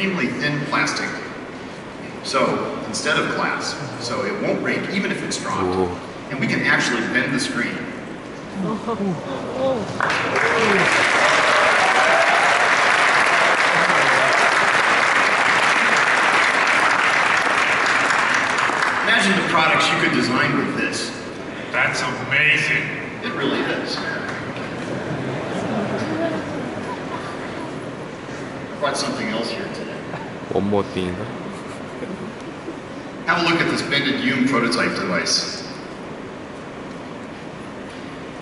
extremely thin plastic. So instead of glass, so it won't break even if it's dropped. Whoa. And we can actually bend the screen. Imagine the products you could design with this. That's amazing. It really is. Brought something else here today. One more thing. Have a look at this bended Youm prototype device.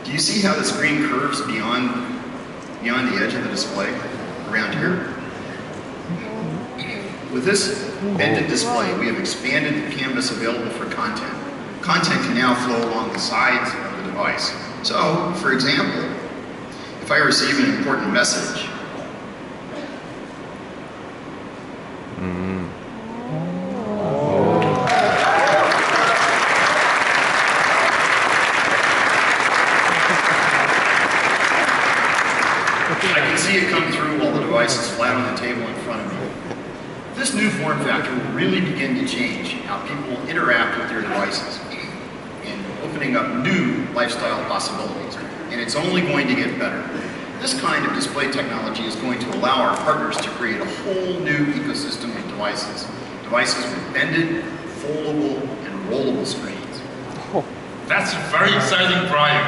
Do you see how the screen curves beyond, beyond the edge of the display, around here? With this bended display, we have expanded the canvas available for content. Content can now flow along the sides of the device. So, for example, if I receive an important message, I can see it come through while the device is flat on the table in front of me. This new form factor will really begin to change how people interact with their devices and opening up new lifestyle possibilities. And it's only going to get better. This kind of display technology is going to allow our partners to create a whole new ecosystem of devices. Devices with bended, foldable, and rollable screens. That's a very exciting, Brian.